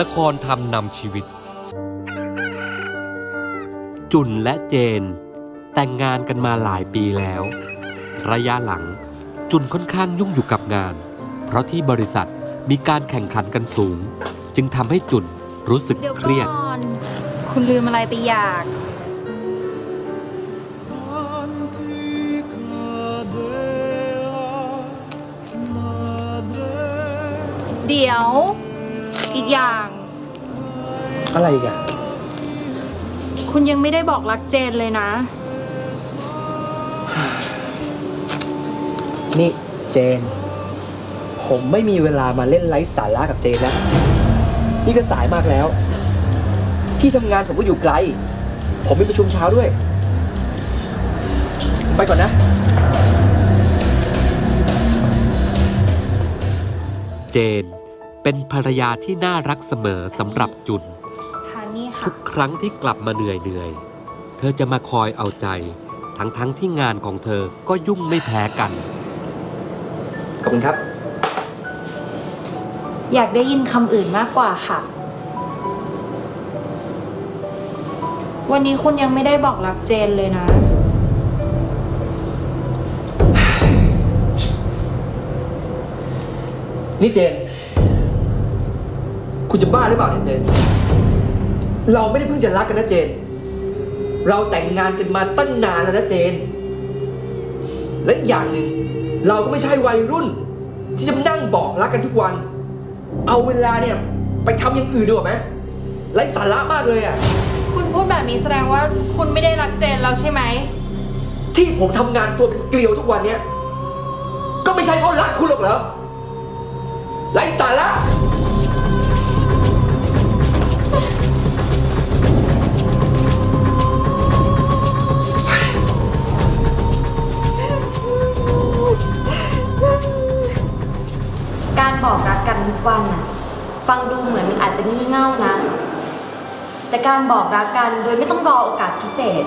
ละครทำนำชีวิต จุนและเจน แต่งงานกันมาหลายปีแล้ว ระยะหลังจุนค่อนข้างยุ่งอยู่กับงาน เพราะที่บริษัทมีการแข่งขันกันสูง จึงทำให้จุนรู้สึกเดี๋ยวเครียดอนคุณลืมอะไรไปอยาก เดี๋ยว อีกอย่าง อะไรอีกอะคุณยังไม่ได้บอกรักเจนเลยนะ นี่เจน ผมไม่มีเวลามาเล่นไร้สาระกับเจนแล้ว นี่ก็สายมากแล้ว ที่ทำงานผมก็อยู่ไกล ผมมีประชุมเช้าด้วย ไปก่อนนะ เจน เป็นภรรยาที่น่ารักเสมอสำหรับจุน ทานนี่ค่ะ ทุกครั้งที่กลับมาเหนื่อยเหนื่อยๆเธอจะมาคอยเอาใจ ทั้งๆทที่งานของเธอก็ยุ่งไม่แพ้กัน ขอบคุณครับ อยากได้ยินคำอื่นมากกว่าค่ะ วันนี้คุณยังไม่ได้บอกรักเจนเลยนะ นี่เจน คุณจะบ้าหรือเปล่าเนี่ยเจน เราไม่ได้เพิ่งจะรักกันนะเจน เราแต่งงานกันมาตั้งนานแล้วนะเจน และอีกอย่างหนึ่งเราก็ไม่ใช่วัยรุ่น ที่จะมานั่งบอกรักกันทุกวัน เอาเวลาเนี่ยไปทำอย่างอื่นดีกว่าไหมไร้สาระมากเลยอะคุณพูดแบบนี้แสดงว่าคุณไม่ได้รักเจนแล้วใช่ไหม ที่ผมทำงานตัวเป็นเกลียวทุกวันเนี่ยก็ไม่ใช่เพราะรักคุณหรอกเหรอไร้สาระ กรันทุกวันน่ะฟังดูเหมือนมันอาจจะงี่เง่านะ แต่การบอกรักกันโดยไม่ต้องรอโอกาสพิเศษ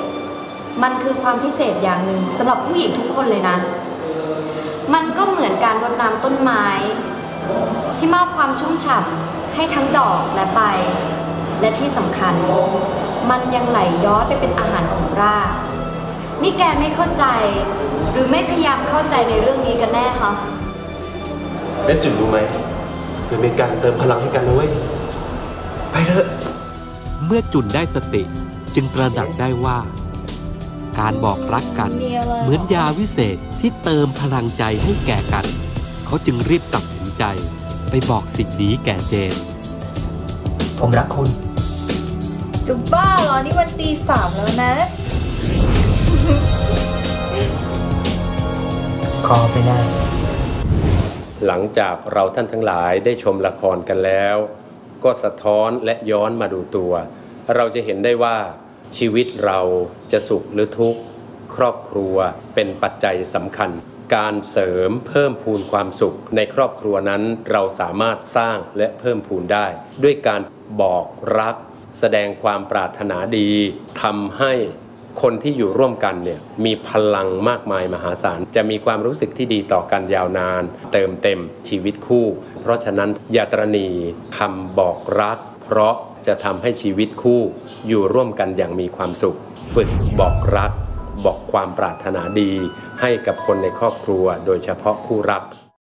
มันคือความพิเศษอย่างหนึ่งสำหรับผู้หญิงทุกคนเลยนะ มันก็เหมือนการรดน้ำต้นไม้ ที่มอบความชุ่มฉ่ำให้ทั้งดอกและใบ และที่สำคัญ มันยังไหลย้อนไปเป็นอาหารของรากนี่แกไม่เข้าใจ หรือไม่พยายามเข้าใจในเรื่องนี้กันแน่คะและจุดรู้ไหม มันเป็นการเติมพลังให้กันนะเว้ย ไปเถอะ เมื่อจุนได้สติจึงตระหนักได้ว่า การบอกรักกันเหมือนยาวิเศษที่เติมพลังใจให้แก่กัน เขาจึงรีบตัดสินใจไปบอกสิ่งนี้แก่เจน ผมรักคุณ จุบบ้าเหรอ นี่วันตีสามแล้วนะขอไปได้ หลังจากเราท่านทั้งหลายได้ชมละครกันแล้ว ก็สะท้อนและย้อนมาดูตัว เราจะเห็นได้ว่าชีวิตเราจะสุขหรือทุกข์ ครอบครัวเป็นปัจจัยสำคัญ การเสริมเพิ่มพูนความสุข ในครอบครัวนั้นเราสามารถสร้างและเพิ่มพูนได้ ด้วยการบอกรัก แสดงความปรารถนาดีทำให้ คนที่อยู่ร่วมกันเนี่ยมีพลังมากมายมหาศาล จะมีความรู้สึกที่ดีต่อกันยาวนาน เติมเต็มชีวิตคู่ เพราะฉะนั้นอย่าตรณีคำบอกรัก เพราะจะทำให้ชีวิตคู่อยู่ร่วมกันอย่างมีความสุข ฝึกบอกรัก บอกความปรารถนาดี ให้กับคนในครอบครัว โดยเฉพาะคู่รัก